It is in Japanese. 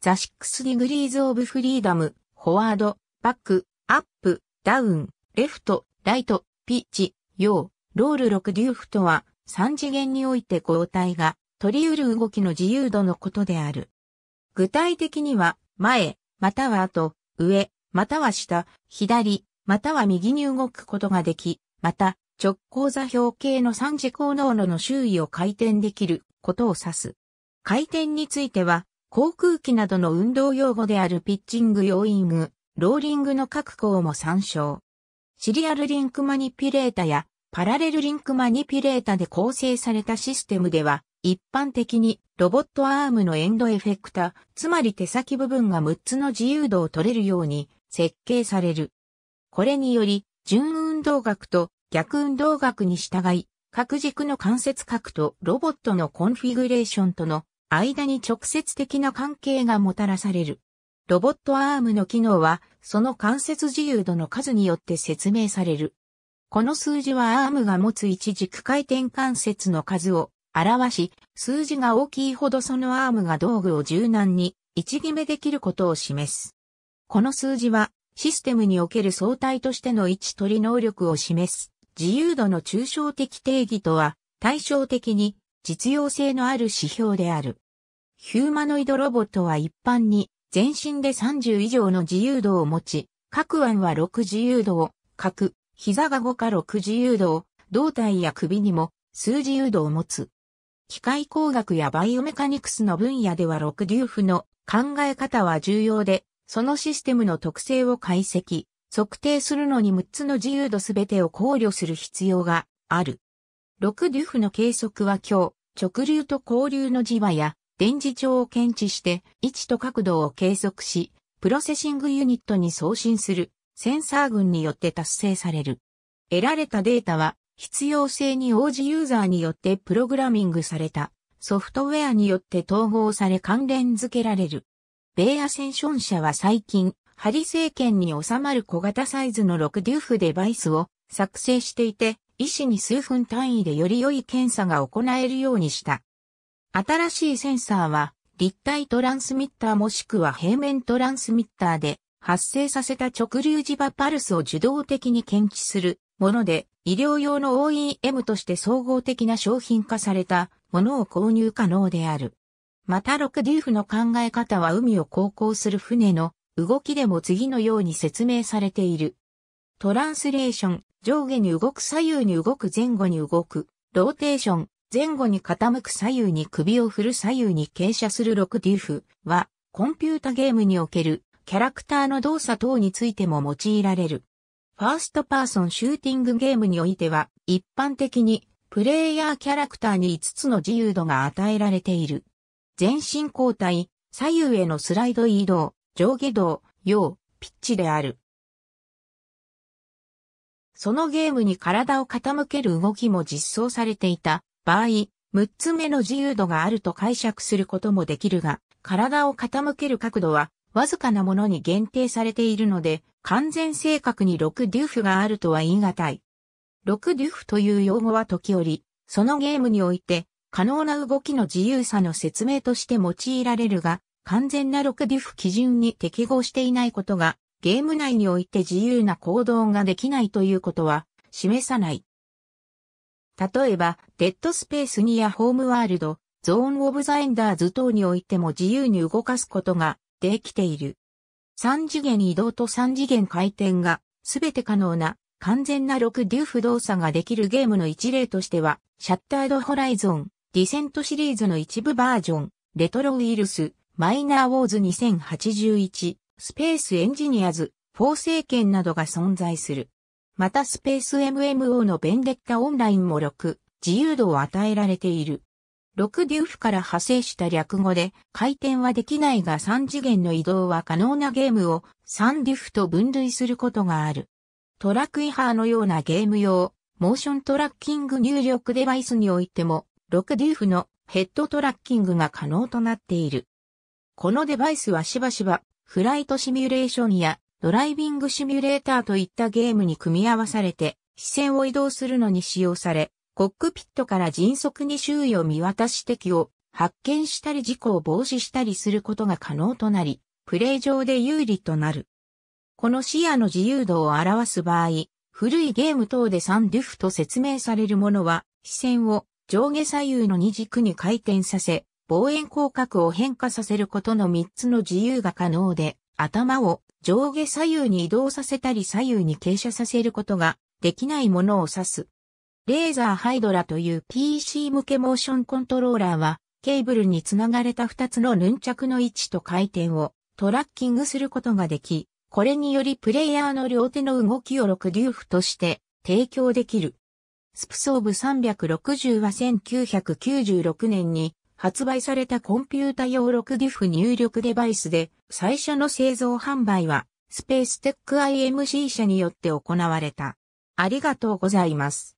The six degrees of freedom, forward, back, up, down, left, right, pitch, yaw, roll 6DoF とは、3次元において剛体が取り得る動きの自由度のことである。具体的には、前、または後、上、または下、左、または右に動くことができ、また、直交座標系の三次高濃度の周囲を回転できることを指す。回転については、航空機などの運動用語であるピッチング、ヨーイング、ローリングの各項も参照。シリアルリンクマニピュレータやパラレルリンクマニピュレータで構成されたシステムでは、一般的にロボットアームのエンドエフェクタ、つまり手先部分が6つの自由度を取れるように設計される。これにより、順運動学と逆運動学に従い、各軸の関節角とロボットのコンフィグレーションとの間に直接的な関係がもたらされる。ロボットアームの機能は、その関節自由度の数によって説明される。この数字はアームが持つ一軸回転関節の数を表し、数字が大きいほどそのアームが道具を柔軟に一決めできることを示す。この数字はシステムにおける相対としての位置取り能力を示す。自由度の抽象的定義とは対照的に実用性のある指標である。ヒューマノイドロボットは一般に全身で30以上の自由度を持ち、各腕は6自由度を、各、膝が5か6自由度を、胴体や首にも数自由度を持つ。機械工学やバイオメカニクスの分野では6デュフの考え方は重要で、そのシステムの特性を解析、測定するのに6つの自由度すべてを考慮する必要がある。6デュフの計測は今日、直流と交流の磁場や電磁帳を検知して位置と角度を計測し、プロセッシングユニットに送信するセンサー群によって達成される。得られたデータは必要性に応じユーザーによってプログラミングされたソフトウェアによって統合され関連付けられる。米アセンション社は最近、ハリ政権に収まる小型サイズの6デューフデバイスを作成していて、医師に数分単位でより良い検査が行えるようにした。新しいセンサーは立体トランスミッターもしくは平面トランスミッターで発生させた直流磁場パルスを受動的に検知するもので、医療用の OEM として総合的な商品化されたものを購入可能である。またロクデューフの考え方は海を航行する船の動きでも次のように説明されている。トランスレーション、上下に動く左右に動く前後に動く、ローテーション、前後に傾く左右に首を振る左右に傾斜するロクデュフは、コンピュータゲームにおけるキャラクターの動作等についても用いられる。ファーストパーソンシューティングゲームにおいては、一般的に、プレイヤーキャラクターに5つの自由度が与えられている。前進後退、左右へのスライド移動、上下動、ヨー、ピッチである。そのゲームに体を傾ける動きも実装されていた場合、6つ目の自由度があると解釈することもできるが、体を傾ける角度はわずかなものに限定されているので、完全正確に6デュフがあるとは言い難い。6デュフという用語は時折、そのゲームにおいて、可能な動きの自由さの説明として用いられるが、完全な6デュフ基準に適合していないことが、ゲーム内において自由な行動ができないということは、示さない。例えば、デッドスペース2やホームワールド、ゾーンオブザエンダーズ等においても自由に動かすことができている。三次元移動と三次元回転がすべて可能な完全な6DoF 動作ができるゲームの一例としては、シャッタードホライゾン、ディセントシリーズの一部バージョン、レトロウイルス、マイナーウォーズ2081、スペースエンジニアズ、フォー聖剣などが存在する。またスペース MMO のベンデッタオンラインも6、自由度を与えられている。6DoF から派生した略語で、回転はできないが3次元の移動は可能なゲームを3DoF と分類することがある。 TrackIR のようなゲーム用、モーショントラッキング入力デバイスにおいても、6DoF のヘッドトラッキングが可能となっている。このデバイスはしばしば、フライトシミュレーションやドライビングシミュレーターといったゲームに組み合わされて、視線を移動するのに使用され、コックピットから迅速に周囲を見渡し敵を発見したり事故を防止したりすることが可能となり、プレイ上で有利となる。この視野の自由度を表す場合、古いゲーム等でサンデュフと説明されるものは、視線を上下左右の二軸に回転させ、望遠広角を変化させることの3つの自由が可能で、頭を上下左右に移動させたり左右に傾斜させることができないものを指す。 Razer Hydra という PC 向けモーションコントローラーは、ケーブルにつながれた2つのヌンチャクの位置と回転をトラッキングすることができ、これによりプレイヤーの両手の動きを6DoF として提供できる。スプソーブ360は1996年に発売されたコンピュータ用 6DIF 入力デバイスで最初の製造販売はスペーステック IMC 社によって行われた。ありがとうございます。